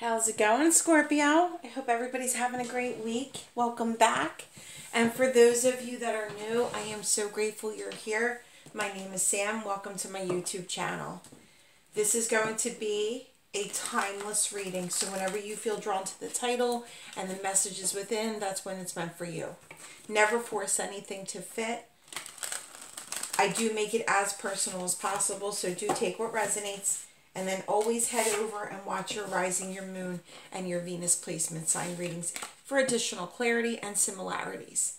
How's it going, Scorpio? I hope everybody's having a great week. Welcome back. And for those of you that are new, I am so grateful you're here. My name is Sam. Welcome to my YouTube channel. This is going to be a timeless reading. So whenever you feel drawn to the title and the messages within, that's when it's meant for you. Never force anything to fit. I do make it as personal as possible, so do take what resonates and then always head over and watch your rising, your moon, and your Venus placement sign readings for additional clarity and similarities.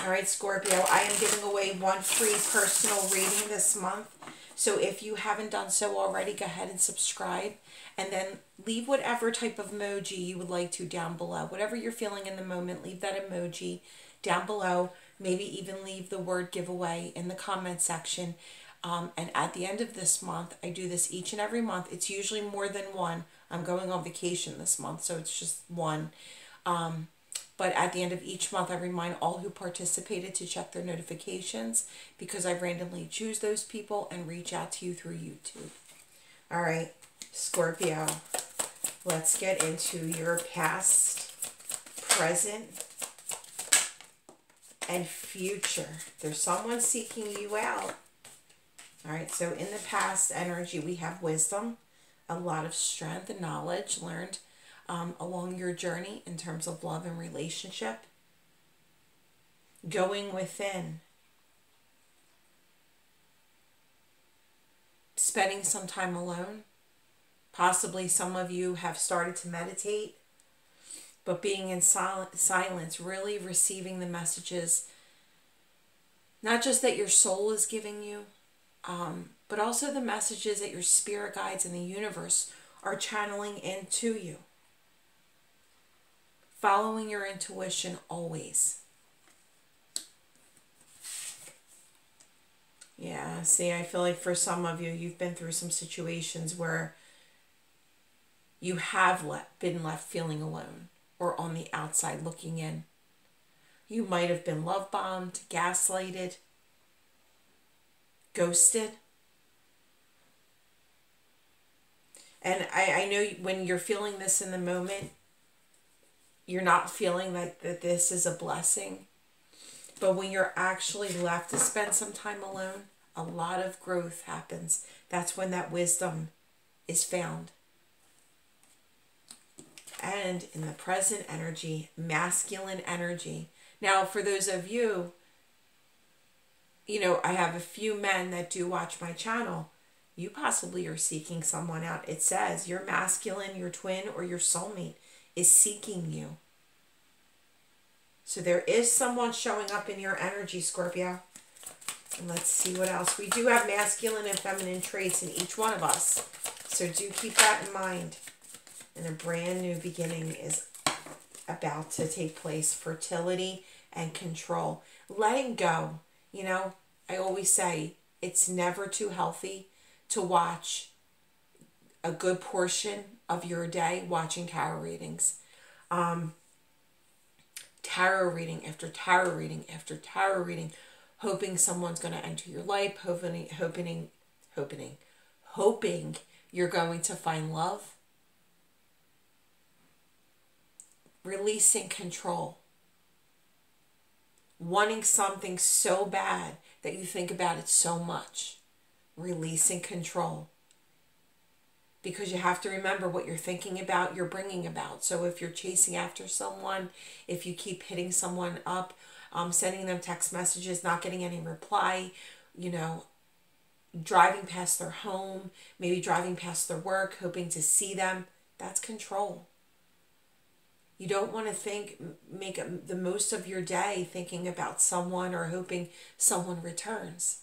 All right, Scorpio, I am giving away one free personal reading this month. So if you haven't done so already, go ahead and subscribe and then leave whatever type of emoji you would like to down below. Whatever you're feeling in the moment, leave that emoji down below. Maybe even leave the word giveaway in the comment section um, and at the end of this month, I do this each and every month. It's usually more than one. I'm going on vacation this month, so it's just one. Um, but at the end of each month, I remind all who participated to check their notifications because I randomly choose those people and reach out to you through YouTube. All right, Scorpio, let's get into your past, present, and future. There's someone seeking you out all right, so in the past energy, we have wisdom, a lot of strength and knowledge learned um, along your journey in terms of love and relationship. Going within, spending some time alone. Possibly some of you have started to meditate, but being in silence, really receiving the messages, not just that your soul is giving you, um, but also the messages that your spirit guides in the universe are channeling into you. Following your intuition always. Yeah, see, I feel like for some of you, you've been through some situations where you have le- been left feeling alone or on the outside looking in. You might have been love bombed, gaslighted, ghosted. And I, I know when you're feeling this in the moment, you're not feeling that, that this is a blessing. But when you're actually left to spend some time alone, a lot of growth happens. That's when that wisdom is found. And in the present energy, masculine energy. Now, for those of you you know, I have a few men that do watch my channel. You possibly are seeking someone out. It says your masculine, your twin, or your soulmate is seeking you. So there is someone showing up in your energy, Scorpio. And let's see what else. We do have masculine and feminine traits in each one of us. So do keep that in mind. And a brand new beginning is about to take place. Fertility and control. Letting go you know, I always say it's never too healthy to watch a good portion of your day watching tarot readings. Um, tarot reading after tarot reading after tarot reading, hoping someone's going to enter your life, hoping, hoping, hoping, hoping you're going to find love. Releasing control wanting something so bad that you think about it so much. Releasing control. Because you have to remember what you're thinking about, you're bringing about. So if you're chasing after someone, if you keep hitting someone up, um, sending them text messages, not getting any reply, you know, driving past their home, maybe driving past their work, hoping to see them, that's control. You don't want to think, make the most of your day thinking about someone or hoping someone returns.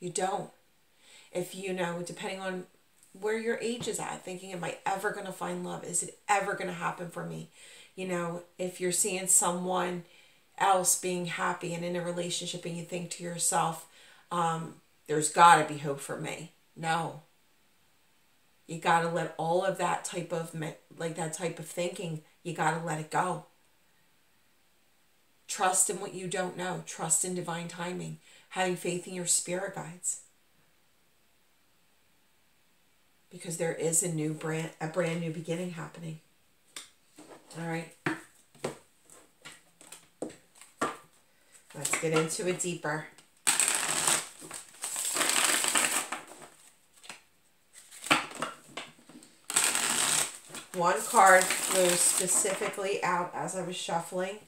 You don't. If you know, depending on where your age is at, thinking, am I ever going to find love? Is it ever going to happen for me? You know, if you're seeing someone else being happy and in a relationship and you think to yourself, um, there's got to be hope for me. No. You got to let all of that type of, like that type of thinking you got to let it go. Trust in what you don't know. Trust in divine timing. Having faith in your spirit guides. because there is a new brand, a brand new beginning happening. All right. Let's get into it deeper. One card flew specifically out as I was shuffling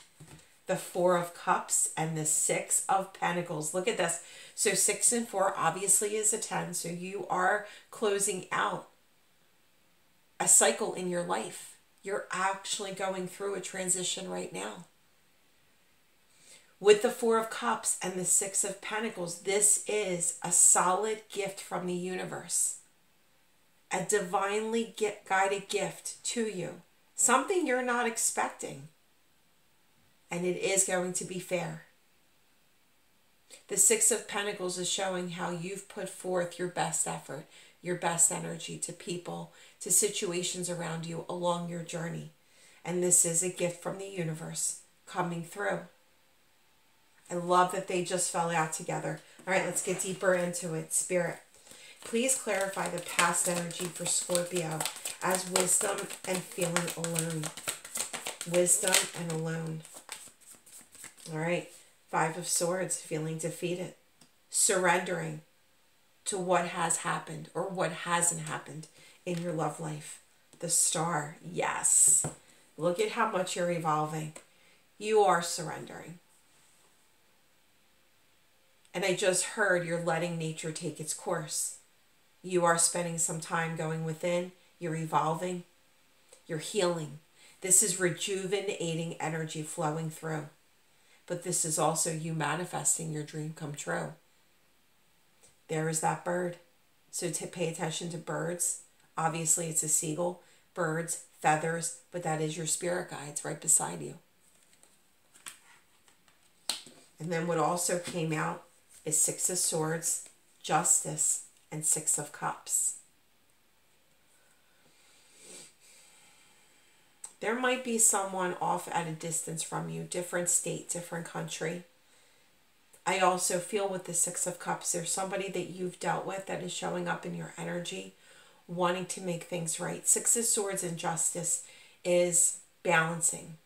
the Four of Cups and the Six of Pentacles. Look at this. So six and four obviously is a 10. So you are closing out a cycle in your life. You're actually going through a transition right now. With the Four of Cups and the Six of Pentacles, this is a solid gift from the universe. A divinely guided gift to you. Something you're not expecting and it is going to be fair. The Six of Pentacles is showing how you've put forth your best effort, your best energy to people, to situations around you along your journey. And this is a gift from the universe coming through. I love that they just fell out together. All right, let's get deeper into it. Spirit, please clarify the past energy for Scorpio as wisdom and feeling alone. Wisdom and alone. All right. Five of Swords, feeling defeated. Surrendering to what has happened or what hasn't happened in your love life. The Star, yes. Look at how much you're evolving. You are surrendering. And I just heard you're letting nature take its course. You are spending some time going within. You're evolving. You're healing. This is rejuvenating energy flowing through but this is also you manifesting your dream come true. There is that bird. So to pay attention to birds. Obviously, it's a seagull, birds, feathers, but that is your spirit guides right beside you. And then what also came out is Six of Swords, Justice, and Six of Cups. There might be someone off at a distance from you, different state, different country. I also feel with the Six of Cups, there's somebody that you've dealt with that is showing up in your energy, wanting to make things right. Six of Swords and Justice is balancing,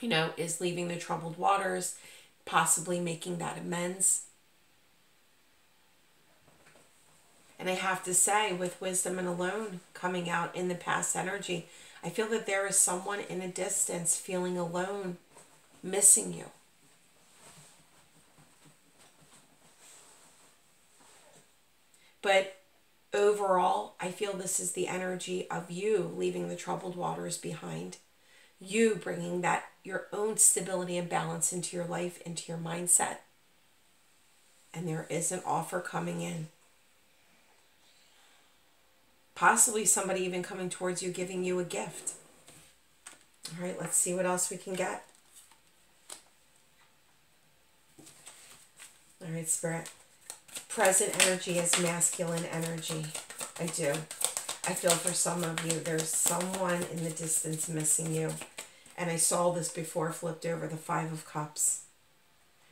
you know, is leaving the troubled waters, possibly making that amends. And I have to say, with wisdom and alone coming out in the past energy, I feel that there is someone in a distance feeling alone, missing you. But overall, I feel this is the energy of you leaving the troubled waters behind. You bringing that, your own stability and balance into your life, into your mindset. And there is an offer coming in possibly somebody even coming towards you giving you a gift. All right, let's see what else we can get. All right, Spirit. Present energy is masculine energy. I do. I feel for some of you, there's someone in the distance missing you. And I saw this before flipped over the Five of Cups.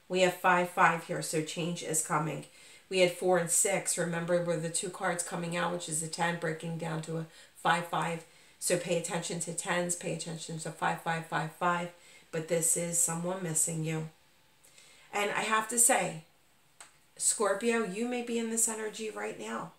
We have 5, 5 here, so change is coming. We had four and six. Remember, were the two cards coming out, which is a 10 breaking down to a 5 5. So pay attention to tens, pay attention to 5 5 5 5. But this is someone missing you. And I have to say, Scorpio, you may be in this energy right now.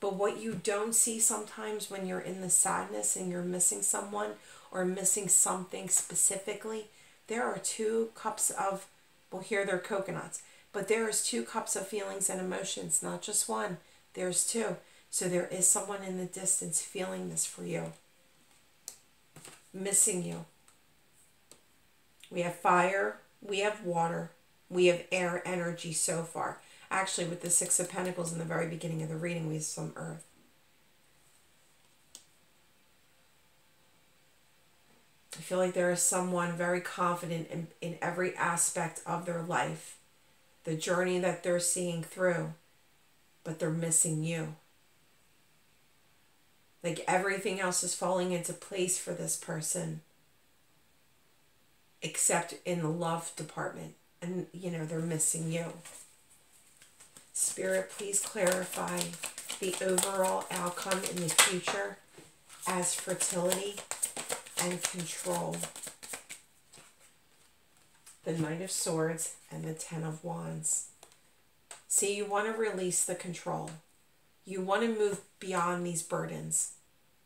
But what you don't see sometimes when you're in the sadness and you're missing someone or missing something specifically, there are two cups of, well, here they're coconuts. But there is two cups of feelings and emotions, not just one. There's two. So there is someone in the distance feeling this for you, missing you. We have fire, we have water, we have air energy so far. Actually, with the Six of Pentacles in the very beginning of the reading, we have some earth. I feel like there is someone very confident in, in every aspect of their life the journey that they're seeing through, but they're missing you. Like everything else is falling into place for this person, except in the love department. And, you know, they're missing you. Spirit, please clarify the overall outcome in the future as fertility and control. The Knight of Swords and the Ten of Wands. See, you want to release the control. You want to move beyond these burdens.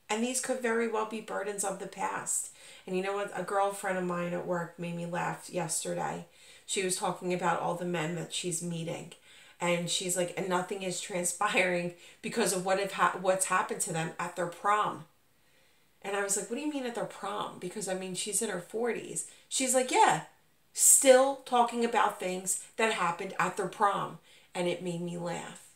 And these could very well be burdens of the past. And you know what? A girlfriend of mine at work made me laugh yesterday. She was talking about all the men that she's meeting. And she's like, and nothing is transpiring because of what have ha- what's happened to them at their prom. And I was like, what do you mean at their prom? Because I mean, she's in her 40s. She's like, yeah, still talking about things that happened at their prom. And it made me laugh.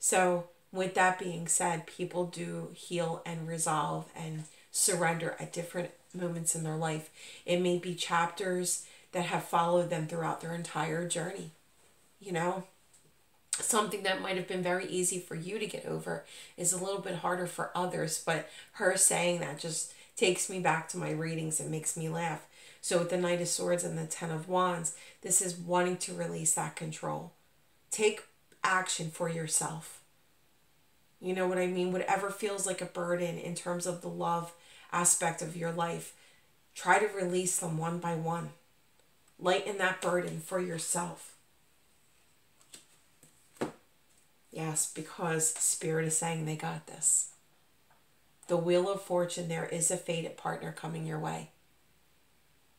So, with that being said, people do heal and resolve and surrender at different moments in their life. It may be chapters that have followed them throughout their entire journey. You know, something that might have been very easy for you to get over is a little bit harder for others, but her saying that just takes me back to my readings and makes me laugh. So, with the Knight of Swords and the Ten of Wands, this is wanting to release that control. Take action for yourself. You know what I mean? Whatever feels like a burden in terms of the love aspect of your life, try to release them one by one. Lighten that burden for yourself. Yes, because Spirit is saying they got this. The Wheel of Fortune, there is a fated partner coming your way.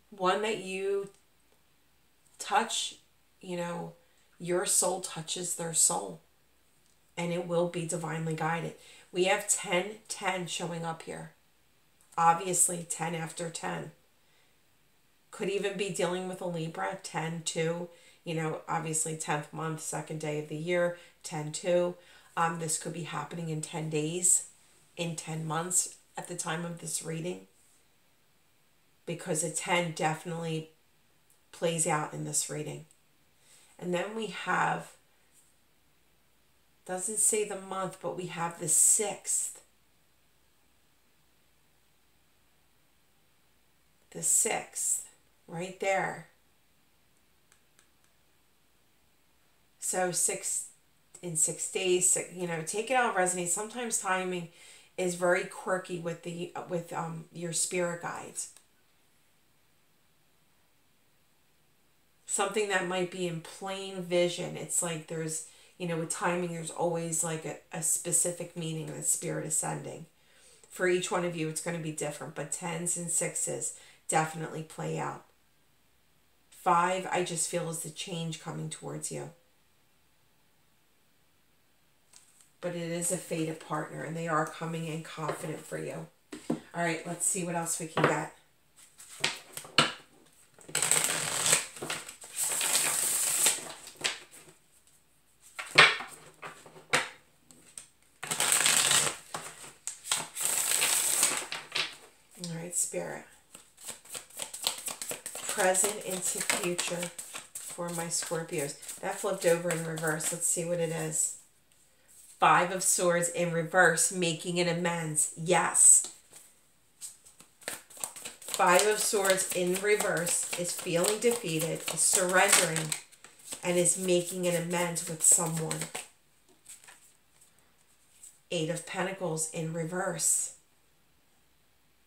One that you touch, you know, your soul touches their soul and it will be divinely guided. We have 10 10 showing up here. Obviously, 10 after 10. Could even be dealing with a Libra, 10 2. You know, obviously, 10th month, second day of the year, 10 2. Um, this could be happening in 10 days, in 10 months at the time of this reading. Because a 10 definitely plays out in this reading. And then we have doesn't say the month, but we have the 6th. The 6th, right there. So, six in six days, six, you know, take it out resonate. Sometimes timing is very quirky with the with um your spirit guides. Something that might be in plain vision. It's like there's you know, with timing, there's always like a, a specific meaning that spirit is sending. For each one of you, it's going to be different, but tens and sixes definitely play out. Five, I just feel is the change coming towards you. But it is a fated partner, and they are coming in confident for you. All right, let's see what else we can get. Spirit. Present into future for my Scorpios. That flipped over in reverse. Let's see what it is. Five of Swords in reverse, making an amends. Yes. Five of Swords in reverse is feeling defeated, is surrendering, and is making an amends with someone. Eight of Pentacles in reverse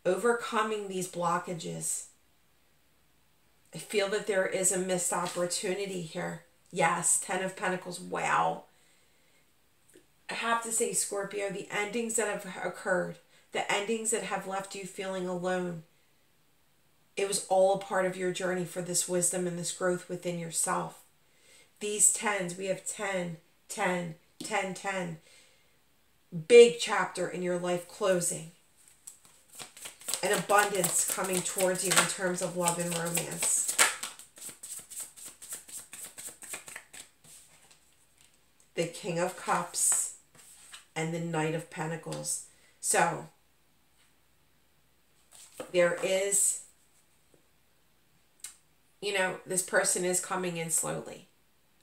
overcoming these blockages. I feel that there is a missed opportunity here. Yes, Ten of Pentacles. Wow. I have to say, Scorpio, the endings that have occurred, the endings that have left you feeling alone, it was all a part of your journey for this wisdom and this growth within yourself. These tens, we have 10, 10, 10, 10. Big chapter in your life closing an abundance coming towards you in terms of love and romance. The King of Cups and the Knight of Pentacles. So, there is, you know, this person is coming in slowly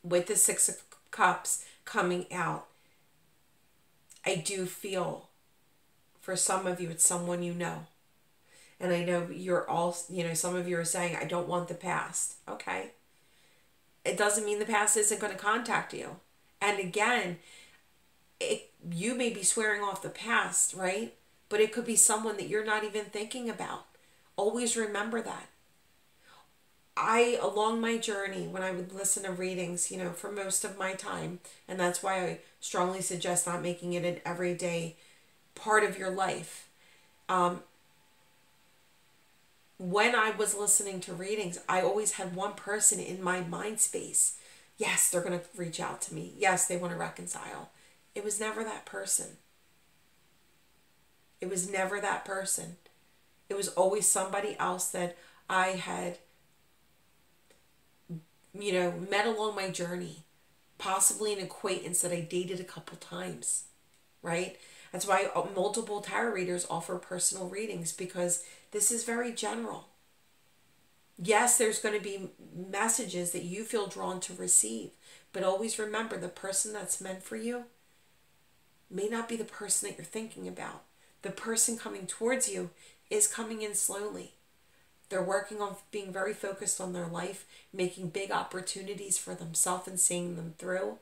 with the Six of Cups coming out. I do feel for some of you, it's someone you know and I know you're all, you know, some of you are saying, I don't want the past. Okay. It doesn't mean the past isn't going to contact you. And again, it, you may be swearing off the past, right? But it could be someone that you're not even thinking about. Always remember that. I, along my journey, when I would listen to readings, you know, for most of my time, and that's why I strongly suggest not making it an everyday part of your life. Um, when I was listening to readings, I always had one person in my mind space. Yes, they're going to reach out to me. Yes, they want to reconcile. It was never that person. It was never that person. It was always somebody else that I had, you know, met along my journey. Possibly an acquaintance that I dated a couple times, right? That's why uh, multiple tarot readers offer personal readings because this is very general. Yes, there's going to be messages that you feel drawn to receive, but always remember the person that's meant for you may not be the person that you're thinking about. The person coming towards you is coming in slowly. They're working on being very focused on their life, making big opportunities for themselves and seeing them through.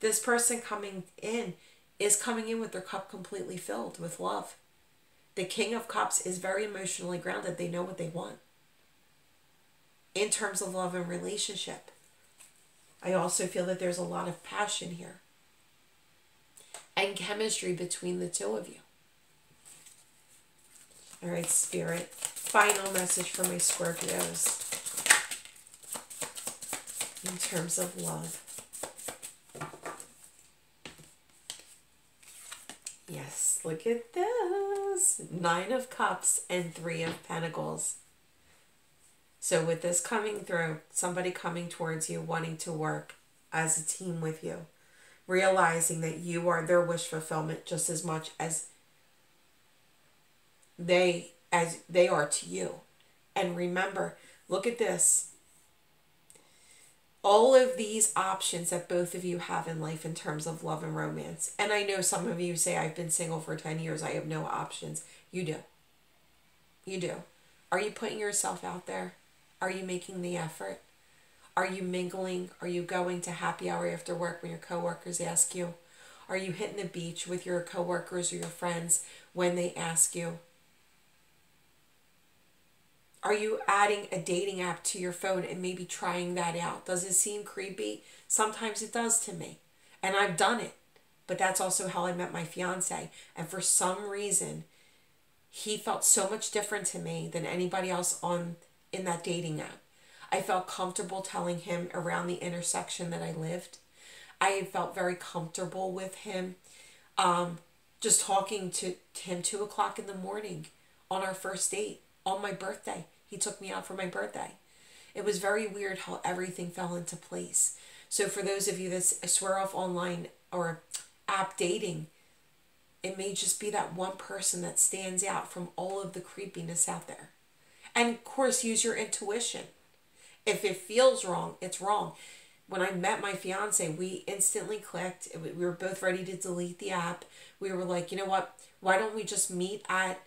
This person coming in is coming in with their cup completely filled with love. The King of Cups is very emotionally grounded. They know what they want in terms of love and relationship. I also feel that there's a lot of passion here and chemistry between the two of you. All right, Spirit. Final message for my Scorpios in terms of love. Yes, look at Nine of Cups and Three of Pentacles. So with this coming through, somebody coming towards you, wanting to work as a team with you, realizing that you are their wish fulfillment just as much as they as they are to you. And remember, look at this all of these options that both of you have in life in terms of love and romance. And I know some of you say, I've been single for 10 years, I have no options. You do. You do. Are you putting yourself out there? Are you making the effort? Are you mingling? Are you going to happy hour after work when your coworkers ask you? Are you hitting the beach with your coworkers or your friends when they ask you? Are you adding a dating app to your phone and maybe trying that out? Does it seem creepy? Sometimes it does to me. And I've done it. But that's also how I met my fiance. And for some reason, he felt so much different to me than anybody else on in that dating app. I felt comfortable telling him around the intersection that I lived. I felt very comfortable with him. Um, just talking to, him two o'clock in the morning on our first date on my birthday. He took me out for my birthday. It was very weird how everything fell into place. So for those of you that swear off online or app dating, it may just be that one person that stands out from all of the creepiness out there. And of course, use your intuition. If it feels wrong, it's wrong. When I met my fiance, we instantly clicked. We were both ready to delete the app. We were like, you know what? Why don't we just meet at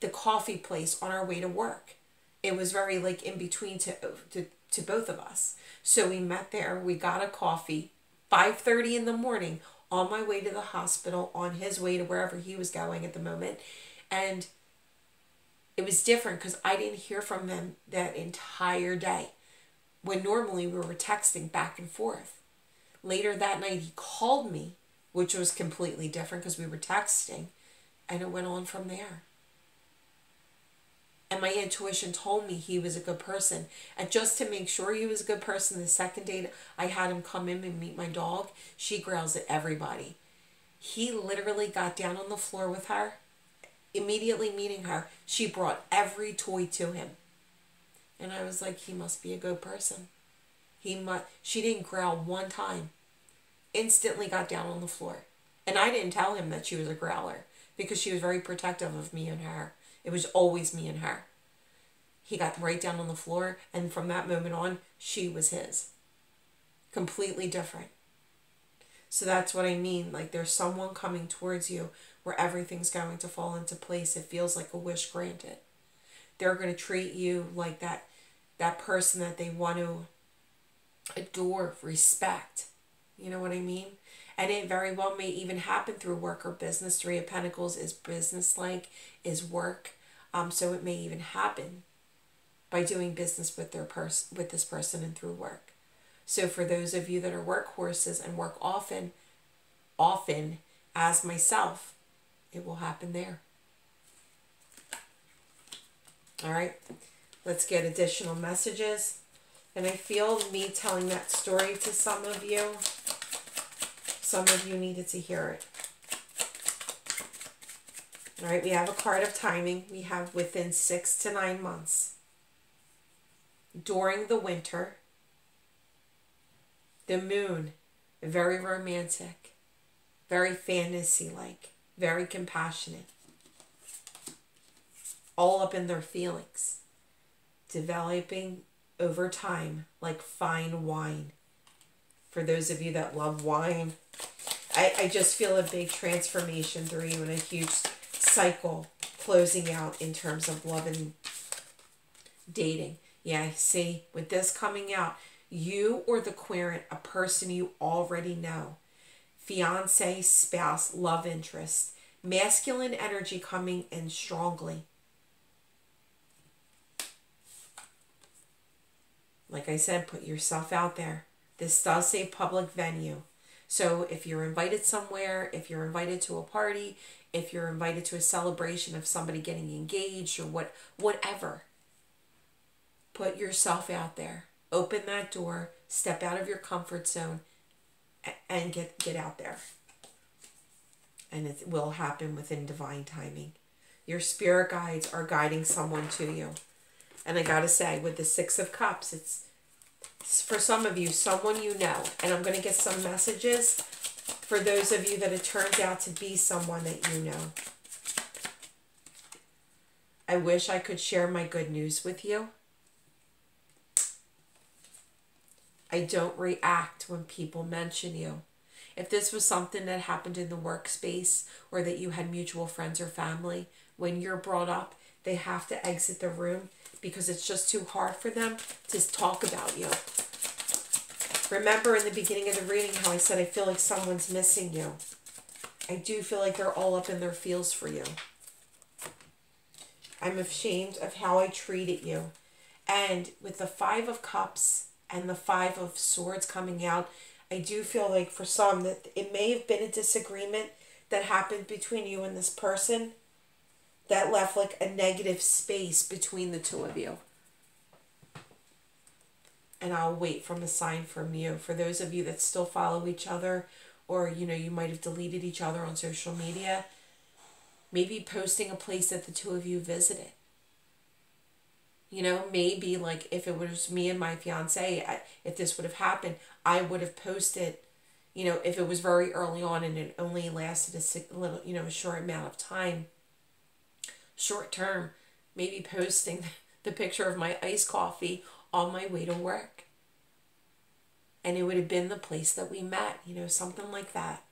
the coffee place on our way to work. It was very like in between to to, to both of us. So we met there, we got a coffee, 5:30 in the morning on my way to the hospital, on his way to wherever he was going at the moment. And it was different because I didn't hear from him that entire day. When normally we were texting back and forth. Later that night, he called me, which was completely different because we were texting, and it went on from there and my intuition told me he was a good person. And just to make sure he was a good person, the second date I had him come in and meet my dog, she growls at everybody. He literally got down on the floor with her. Immediately meeting her, she brought every toy to him. And I was like, he must be a good person. He must she didn't growl one time. Instantly got down on the floor. And I didn't tell him that she was a growler because she was very protective of me and her. It was always me and her. He got right down on the floor, and from that moment on, she was his. Completely different. So that's what I mean. Like there's someone coming towards you where everything's going to fall into place. It feels like a wish granted. They're going to treat you like that that person that they want to adore, respect. You know what I mean? And it very well may even happen through work or business. Three of Pentacles is business like, is work. Um, so it may even happen by doing business with their pers- with this person and through work. So for those of you that are workhorses and work often, often as myself, it will happen there. All right, let's get additional messages. And I feel me telling that story to some of you. Some of you needed to hear it. All right, we have a card of timing. We have within six to nine months. During the winter, the moon, very romantic, very fantasy like, very compassionate, all up in their feelings, developing over time like fine wine. For those of you that love wine, I, I just feel a big transformation through you and a huge cycle closing out in terms of love and dating. Yeah, see, with this coming out, you or the querent, a person you already know, fiance, spouse, love interest, masculine energy coming in strongly. Like I said, put yourself out there. This does say public venue. So if you're invited somewhere, if you're invited to a party, if you're invited to a celebration of somebody getting engaged or what whatever, put yourself out there. Open that door, step out of your comfort zone and get get out there. And it will happen within divine timing. Your spirit guides are guiding someone to you. And I got to say with the 6 of cups, it's for some of you, someone you know. And I'm going to get some messages for those of you that it turns out to be someone that you know. I wish I could share my good news with you. I don't react when people mention you. If this was something that happened in the workspace or that you had mutual friends or family, when you're brought up, they have to exit the room because it's just too hard for them to talk about you. Remember in the beginning of the reading how I said I feel like someone's missing you. I do feel like they're all up in their feels for you. I'm ashamed of how I treated you. And with the Five of Cups and the Five of Swords coming out, I do feel like for some that it may have been a disagreement that happened between you and this person that left like a negative space between the two of you. And I'll wait from a sign from you. For those of you that still follow each other, or you know, you might have deleted each other on social media, maybe posting a place that the two of you visited. You know, maybe like if it was me and my fiance, I, if this would have happened, I would have posted, you know, if it was very early on and it only lasted a little, you know, a short amount of time short term, maybe posting the picture of my iced coffee on my way to work. And it would have been the place that we met, you know, something like that.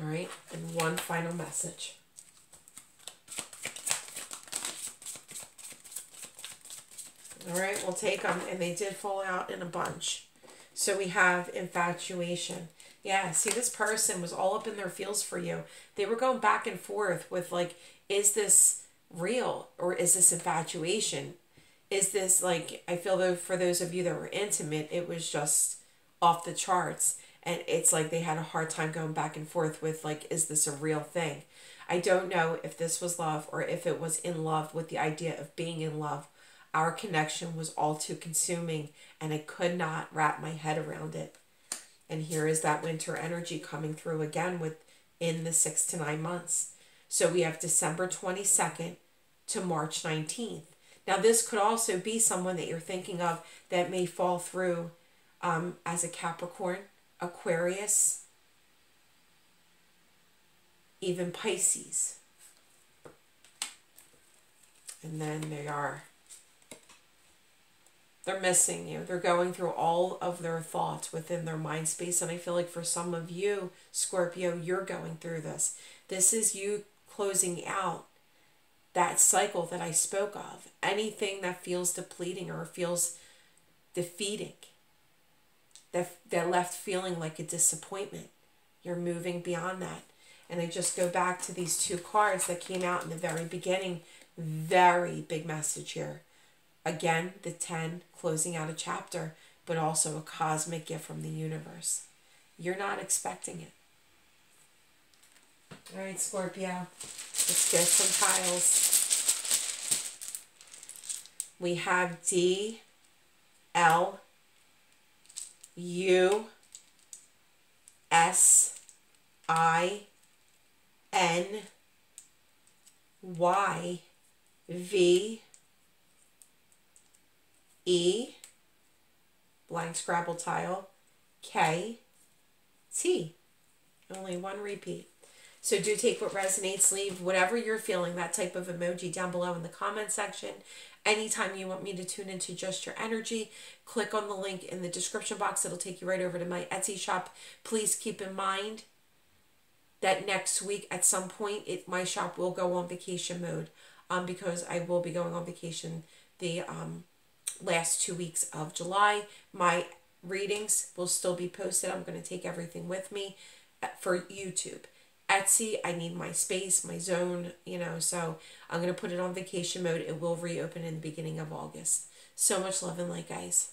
All right, and one final message. All right, we'll take them, and they did fall out in a bunch. So we have infatuation. Yeah, see, this person was all up in their feels for you. They were going back and forth with, like, is this real or is this infatuation? Is this, like, I feel though for those of you that were intimate, it was just off the charts. And it's like they had a hard time going back and forth with, like, is this a real thing? I don't know if this was love or if it was in love with the idea of being in love. Our connection was all too consuming and I could not wrap my head around it. And here is that winter energy coming through again within the six to nine months. So we have December 22nd to March 19th. Now, this could also be someone that you're thinking of that may fall through um, as a Capricorn, Aquarius, even Pisces. And then they are they're missing you. They're going through all of their thoughts within their mind space. And I feel like for some of you, Scorpio, you're going through this. This is you closing out that cycle that I spoke of. Anything that feels depleting or feels defeating. that, that left feeling like a disappointment. You're moving beyond that. And I just go back to these two cards that came out in the very beginning. Very big message here. Again, the 10 closing out a chapter, but also a cosmic gift from the universe. You're not expecting it. All right, Scorpio, let's get some tiles. We have D, L, U, S, I, N, Y, V, E, blank Scrabble tile, K, T. Only one repeat. So do take what resonates, leave whatever you're feeling, that type of emoji down below in the comment section. Anytime you want me to tune into just your energy, click on the link in the description box. It'll take you right over to my Etsy shop. Please keep in mind that next week at some point it my shop will go on vacation mode um, because I will be going on vacation the um, last two weeks of July. My readings will still be posted. I'm going to take everything with me uh, for YouTube. Etsy, I need my space, my zone, you know, so I'm going to put it on vacation mode. It will reopen in the beginning of August. So much love and light, guys.